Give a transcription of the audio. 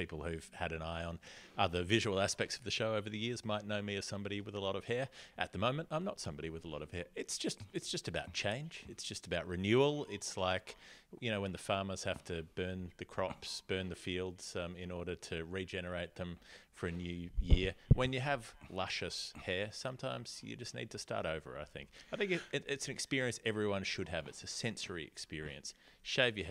people who've had an eye on other visual aspects of the show over the years might know me as somebody with a lot of hair. At the moment, I'm not somebody with a lot of hair. It's just it's just about change. It's just about renewal. It's like you know when the farmers have to burn the crops, burn the fields um, in order to regenerate them for a new year. When you have luscious hair, sometimes you just need to start over. I think. I think it, it, it's an experience everyone should have. It's a sensory experience. Shave your head